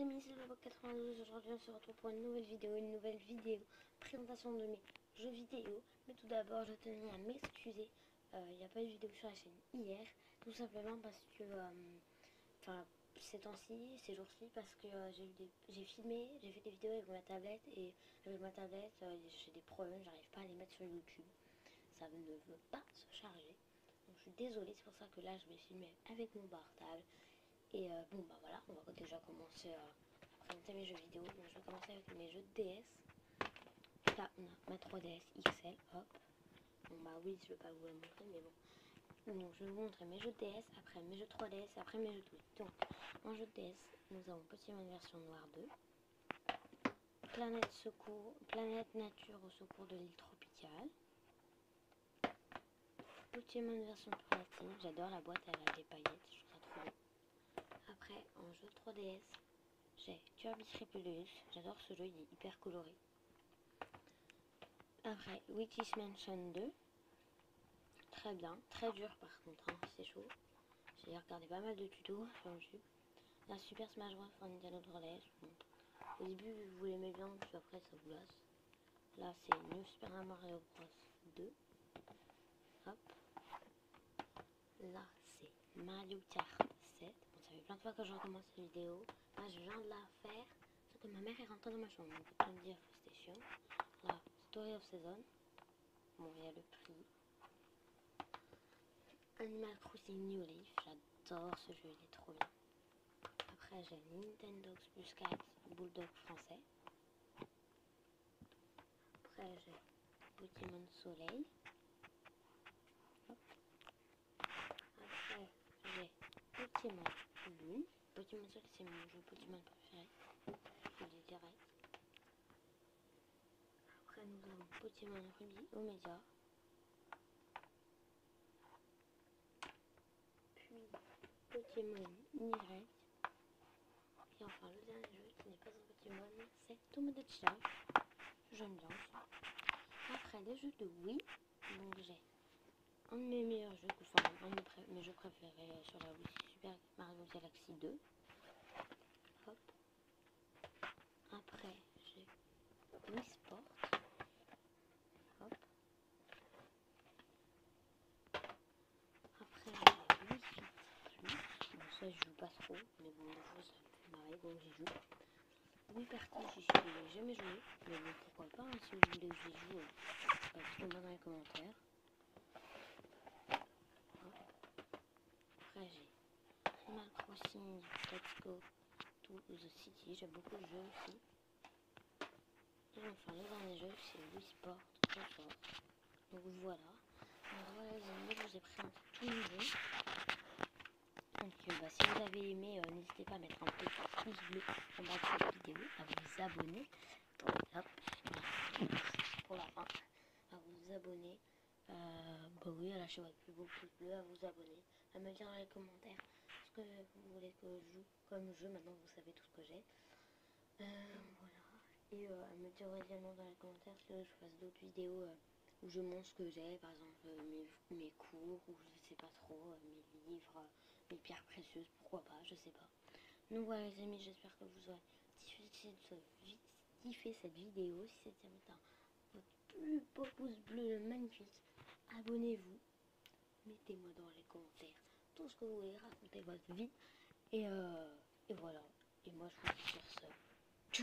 amis, c'est le 92. Aujourd'hui, on se retrouve pour une nouvelle vidéo, une nouvelle vidéo présentation de mes jeux vidéo. Mais tout d'abord, je tenais à m'excuser. Euh, il n'y a pas eu de vidéo sur la chaîne hier, tout simplement parce que, euh, enfin, ces temps-ci, ces jours-ci, parce que euh, j'ai filmé, j'ai fait des vidéos avec ma tablette et avec ma tablette, j'ai des problèmes, j'arrive pas à les mettre sur YouTube. Ça ne veut pas se charger. Donc, je suis désolée, c'est pour ça que là, je vais filmer avec mon portable. Et euh, bon bah voilà, on va déjà commencer à présenter mes jeux vidéo. Donc, je vais commencer avec mes jeux de DS. Là on a ma 3DS XL, hop. Bon bah oui, je vais pas vous la montrer, mais bon. Donc je vais vous montrer mes jeux de DS, après mes jeux 3DS, après mes jeux Twitch. Donc en jeu de DS, nous avons Petit version noire 2. Planète secours, planète nature au secours de l'île tropicale. Pokémon version platine, j'adore la boîte, elle a des paillettes, je trouve ça trop beau en jeu 3DS, j'ai Kirby Triple Deluxe. J'adore ce jeu, il est hyper coloré. Après, Witch's Mansion 2. Très bien, très dur par contre, hein, c'est chaud. J'ai regardé pas mal de tutos sur YouTube. La Super Smash Bros. for Nintendo 3DS. Au début, vous l'aimez bien, puis après, ça vous lasse. Là, c'est New Super Mario Bros. 2. Hop. Là, c'est Mario Kart ça plein de fois que je recommence cette vidéo. Là, je viens de la faire. Sauf que ma mère est rentrée dans ma chambre. Donc, autant me dire, chiant. Là, Story of Season. Bon, il y a le prix. Animal Crossing New Leaf. J'adore ce jeu, il est trop bien. Après, j'ai Nintendo plus 4 Bulldog français. Après, j'ai Pokémon Soleil. Après, j'ai Pokémon Pokémon Soleil, c'est mon jeu Pokémon préféré. Après, nous avons Pokémon Ruby Omega. Puis Pokémon Mirage. Et enfin, le dernier jeu qui n'est pas un Pokémon, c'est Tomodachi Life. J'aime bien ça. Après, les jeux de Wii. Donc, j'ai un de mes meilleurs jeux, un de mes jeux préférés sur la Wii, Super Mario Galaxy 2. Hop. Après, j'ai Wii Sport. Hop. Après, j'ai Wii Fit Plus. Bon, ça, je joue pas trop, mais bon, des fois, ça me marrer, donc j'y joue. Wii Party, j'y suis jamais joué, mais bon, pourquoi pas, hein, si vous voulez que j'y joue, euh, dites-moi dans les commentaires. j'ai Animal Crossing, Let's Go to the City, j'aime beaucoup le jeu aussi. Et enfin le dernier jeu c'est Wii Sport. Donc voilà. Voilà les amis, je vous ai présenté les jeux. Donc euh, bah, si vous avez aimé, euh, n'hésitez pas à mettre un petit pouce bleu en bas cette vidéo, à vous abonner. Hop, pour la fin, à vous abonner. Euh, bah oui, à lâcher votre plus beau bleu, à vous abonner, à me dire dans les commentaires ce que vous voulez que je joue comme jeu. Maintenant, vous savez tout ce que j'ai. Euh, voilà. Et à me dire également dans les commentaires si je fasse d'autres vidéos où je montre ce que j'ai, par exemple mes, mes, cours, ou je sais pas trop, mes livres, pierres précieuses, pourquoi pas, je sais pas. Donc voilà les amis, j'espère que vous aurez kiffé cette vidéo. Si c'était un votre plus beau pouce bleu magnifique, abonnez-vous, mettez-moi dans les commentaires tout ce que vous voulez, raconter votre vie. Et, euh, et voilà. Et moi je vous dis sur ce.